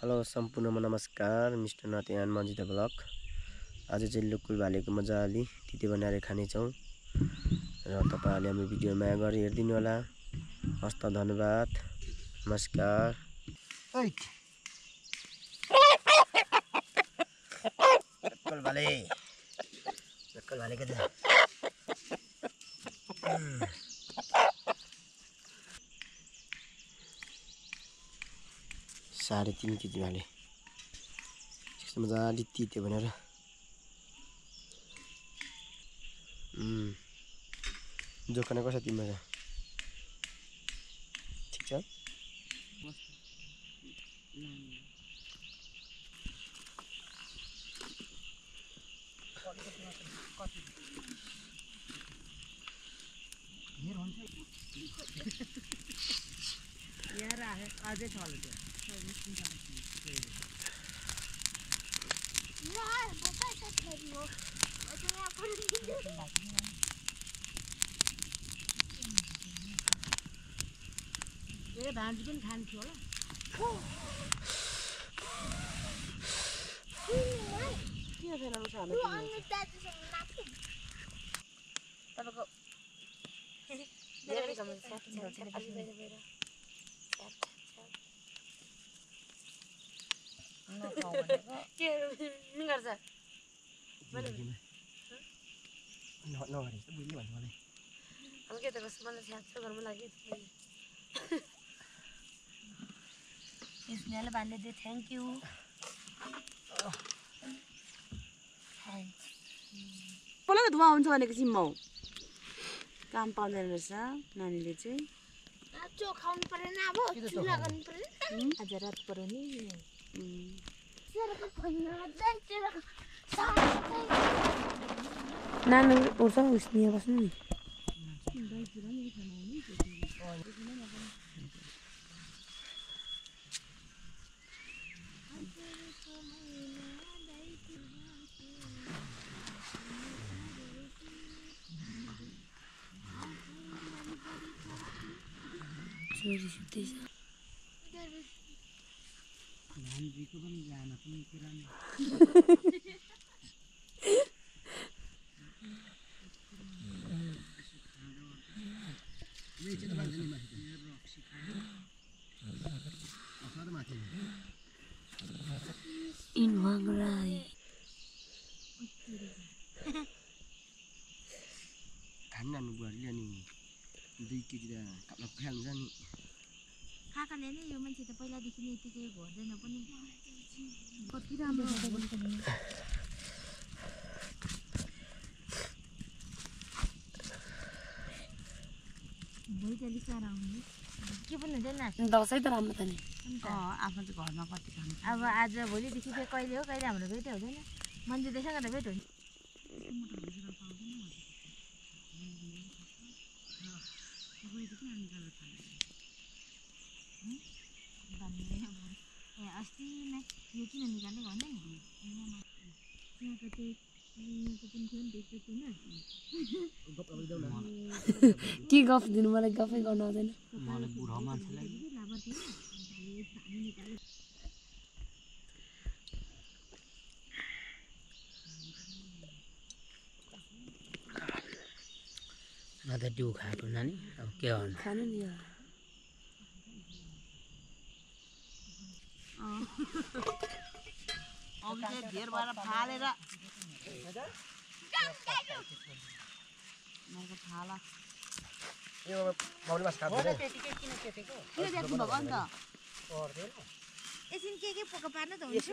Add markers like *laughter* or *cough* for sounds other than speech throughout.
Hello सम्पूर्णमा नमस्कार mister नातिहान Manjita block आज चाहिँ लुकुल भालेको मजाले तिते बनाएर खानेछौँ। र तपाईँहरूले हाम्रो भिडियो माया गरेर हेरिदिनु होला। हस्त धन्यवाद नमस्कार। लुकुल भाले। लुकुल भालेको साढे तिन केजी भाले त्यस्तो मजाले तित्यो भनेर। जोखाना कसरी तिम्रो छ ठिक छ? *laughs* ए भान्जी पनि खान्थ्यो होला किन छैन उसो हामी तपाईँको धेरै समस्या नखाऊ भनेको के गर्छ? नगरे बुझ्नु भन्नु मलाई। अब के त कस्तो मलाई लाग्यो दियो थ्याङ्क यू पहिला त धुवा हुन्छ भनेको सिम्मौ काम पाउँदैन रहेछ नानीले चाहिँ। खाउनु परेन अब चुला गर्नु परेन आज रात पऱ्यो नि उम्, नानी उठ्छ उस्निए बस्नु नि छोरी सुत्दैछ इन्भाग्राई खानु नानु बुहारीले अनि दुई केजी त काप्ला खाइहाल्नु नि काकाले नै यो मान्छे त पहिलादेखि नै यतिकै घोर्दैन पनि। कति राम्रो भोइचालिस साह्रो आउने। के पनि हुँदैन दसैँ त राम्रो त नि। आफ्नो चाहिँ घरमा कति खानु अब आज भोलिदेखि चाहिँ कहिले हो? कहिले हाम्रो भेटै हुँदैन? मन्जुदेखिसँग त भेट हुन्छ। ए अस्ति नै यो किन निकालेको भने नि त्यहाँको चाहिँ यहाँको पनि थियो नि त्यस्तो थिएन के गफ दिनु? मलाई गफै गर्नु आउँदैन। त डिउ खाएको नानी। अब के गर्नु? खानु नि चाहिँ धेर भएर फालेर फाला। एकछिन के के पोको पार्नु त हुन्छ।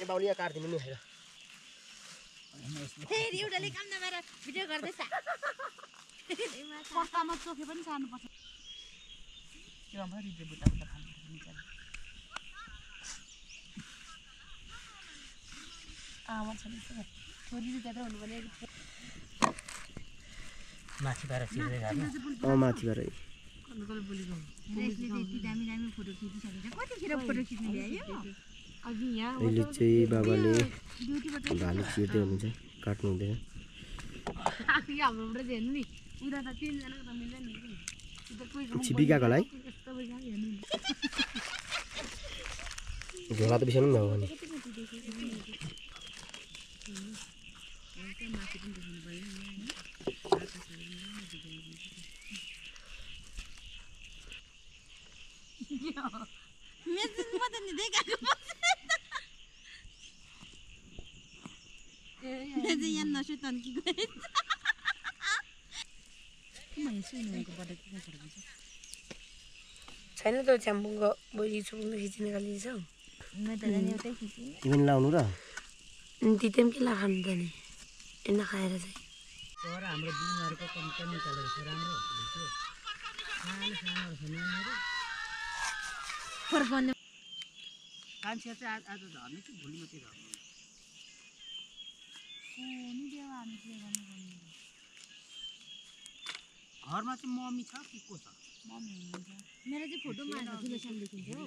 ए बाउले यहाँ काटिदिनु नि हेर फेरि एउटाले काम नगरेर भिडियो गर्दैछ। *laughs* पक्कामा चोखे पनि सार्नुपर्छ। त्यत्र हुनुपर्ने माथि बाहिर चिर्दै गएको अँ माथिबाट अहिले चाहिँ बाबाले भाले चिर्दै हुनुहुन्छ काट्नु हुँदैन छिपिकाको है झोला त बिसाउनु भने नि चाहिँ यहाँ नसु तन्किएको छैन त च्याम्पुङको बहिनी छुपुङले खिच्ने खालि छ खिचेँ तिमी लाउनु र अनि तिते पनि के ला खानु त नि एन खाएर चाहिँ फर्काउने कान्छे चाहिँ आज आज झर्ने कि भोलि मात्रै झर्ने घरमा चाहिँ मम्मी छ कि को छ? मेरो चाहिँ फोटोमा हाल्दा ठुलो सानो देखिन्छ हो।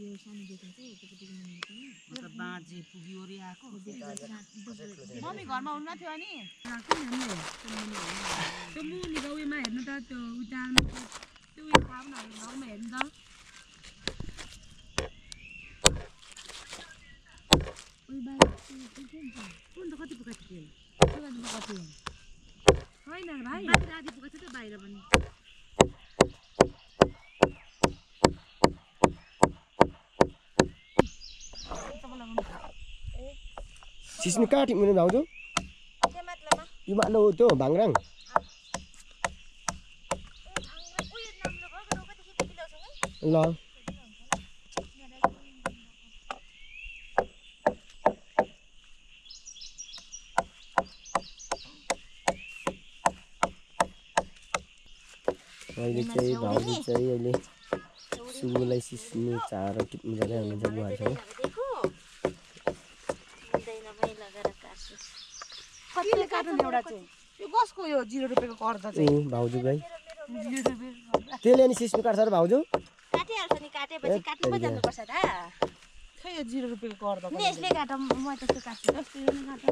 यो सानो देखिन्छ यतापट्टिको मुनि पनि मतलब बाजे पुग्यो रे आएको मम्मी घरमा हुन्न थियो नि त्यो मुनिको उयोमा हेर्नु त त्यो उचारमा त्यो उयो हेर्नु त। उयो बाहिर कुन त कति पुगेको थियो? कति होइन भाइ। आधी पुगेको थियो त बाहिर पनि। सिस्नु कहाँ टिप्नु भाउजू यो माटो हो त्यो भाङराङ ल। अहिले चाहिँ भाउजू चाहिँ अहिले सुँगुरलाई सिस्नु चारो टिप्नु जाँदै हुनुहुन्छ बुहारीसँग कतिले काट्नु एउटा चाहिँ? यो कसको यो जिरो रुपियाँको कर्दा चाहिँ? ऊ भाउजू भाइ। त्यसले नि सिस्नु काट्छ र भाउजू। काटिहाल्छ नि काटेपछि काट्नु पो जानुपर्छ त। खै यो जिरो रुपियाँको कर्दा नि यसले काट म त्यस्तो काट्छु जस्तो यो नि काट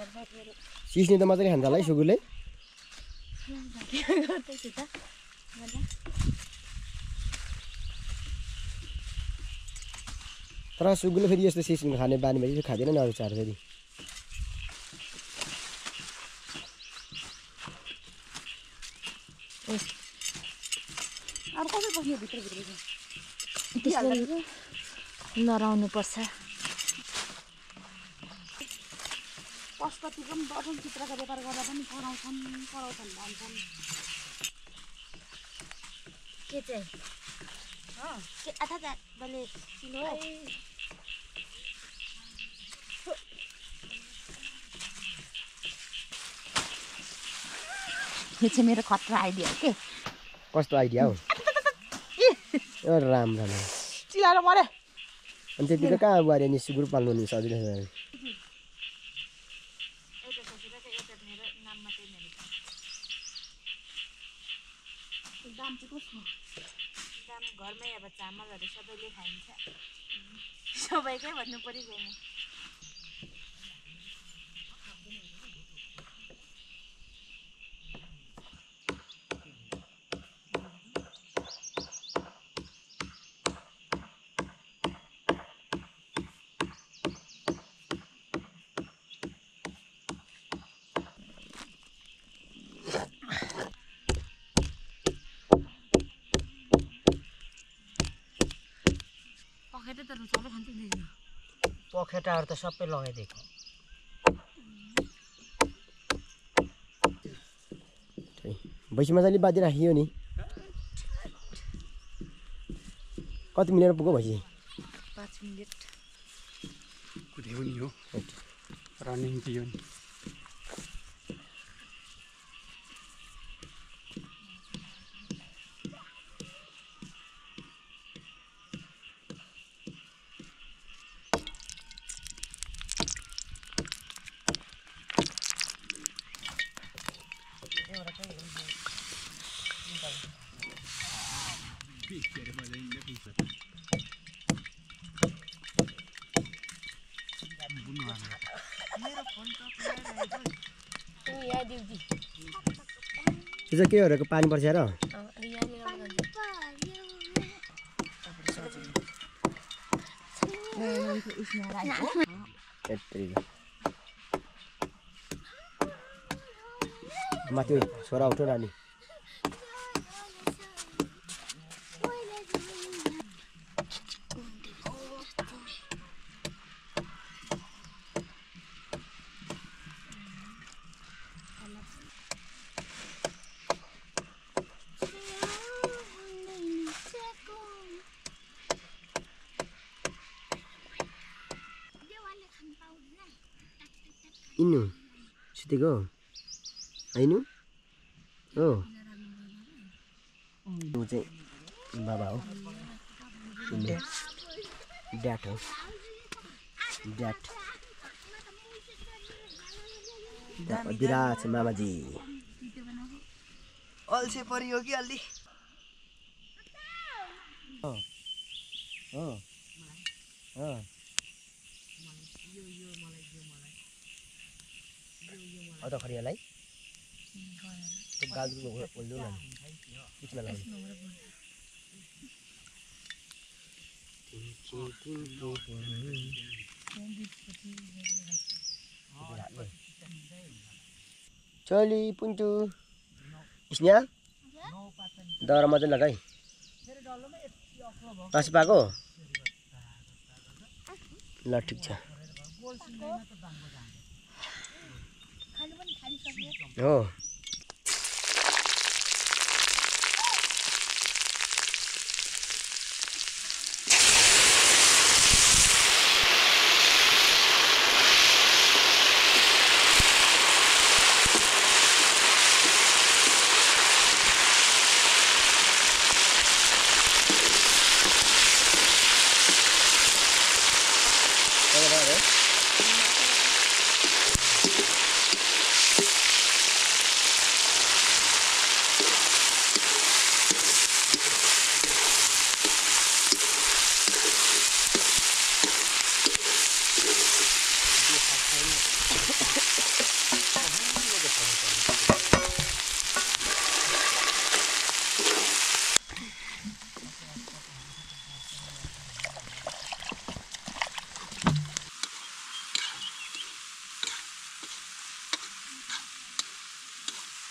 सिस्ने त मजाले खान्छ होला है सुँगुरले। तर सुँगुरले फेरि यस्तो सिस्नु खाने बानी भएपछि खाँदैन अरू चारो फेरि। लडाउनु पर्छ पशुपतिको पनि अझै चित्रको व्यापार गर्दा पनि कराउँछन् कराउँछन् भन्छन्। के चाहिँ? के आथा जा मैले किलो यो चाहिँ मेरो खतरा आइडिया हो के? कस्तो आइडिया हौ? ए। राम राम। चिलाएर मऱ्यो। अनि त्यति त कहाँ बुहारी अनि सुँगुर पाल्नु नि सजिलो छ दाम चाहिँ कस्तो दाम घरमै अब चामलहरू सबैले खाइन्छ सबैकै भन्नु पऱ्यो छैन पखेटा त रुचाउनु खान्छ नि पखेटाहरू त सबै लगाइदिएको। भैँसी मजाले बाँधिराखियो नि। कति मिनट पुग्यो भैँसी? पाँच मिनट। कुदेको नि हो। रनिङ दियो नि। चाहिँ के हो रहेको पानी पर्छ र। अनि यहाँनिर लगाउँछु। यत्रो माथि छोरा उठो नानी इन्नु सुतेको आइनु हो ऊ चाहिँ बाबा हो ड्याट हो ड्याट विराज मामाजी अल्छे परियो कि अलि हो हो अँ गाजरको न बिचमा लगाउनु। चली पुन्टु। स्नेहा दर मजाले लगाइ मासु पाएको ल ठिक छ। 哦。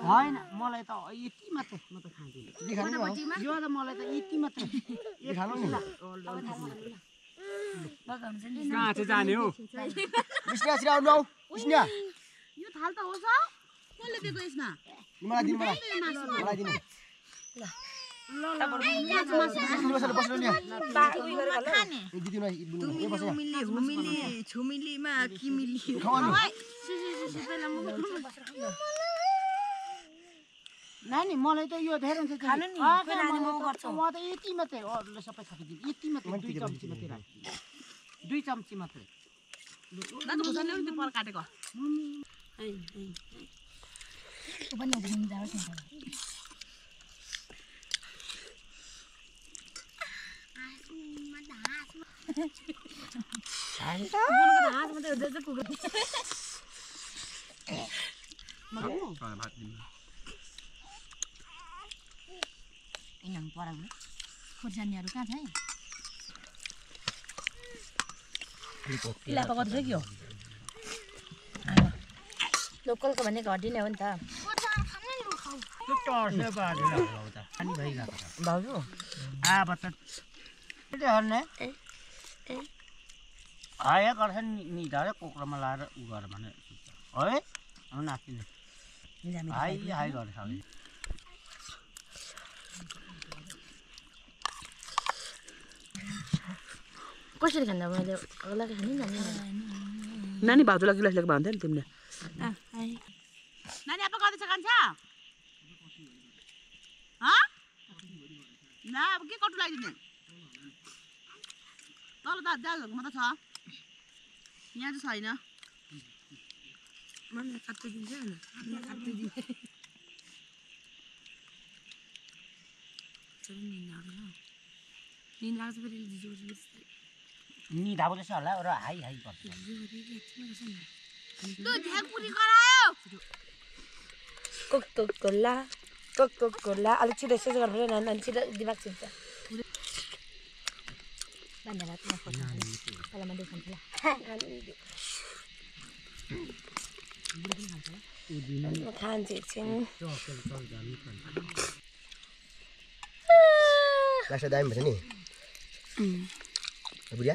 होइन मलाई त यति मात्रै म त खाँदिनँ यो त मलाई त यति मात्रै कहाँ चाहिँ जाने हो विष्णु आउनु आऊ विष्णु यो थाल त होस् कसले दिएको यसमा मलाई दिनु मलाई मलाई दिनु छुमिलीमा किमिली नानी मलाई त यो धेरै हुन्छ खानु नि, म त- गर्छु। म त यति मात्रै अरूले सबै थपिदिनु। यति मात्रै दुई चम्ची मात्रै राख्छु दुई चम्ची मात्रै। खुर्सानी ल्याउनु खुर्सानीहरू कहाँ छ है? कि हो? लोकलको भने घटिने हो नि त। भाउजू हाया गर्छ नि निधाएर कोक्रोमा लाएर उ गर भने है नाच्ने हाई हाई गर्छ कसरी खाँदा मैले अरूलाई खाने नि नानी? भाउजूलाई गिलास लिएको भन्थ्यो नि तिमीले। नानी अब गर्दैछ कान्छ ल अब के कटु लगाइदिने तल त दालहरूमा त छ। यहाँ चाहिँ छैन। काटिदिन्छ काटिदिन्छ निन्द लाग्छ फेरि रहेछ होला र हाई हाई गर्छ। Coke coke cola coke coke cola अलिक छिटो यसो गर्नु पर्यो नानी छिटो दिमाग छिन्छ धन्यवाद ल खान्छु एकछिन। लास्ट दामी भएछ नि। बुढिया।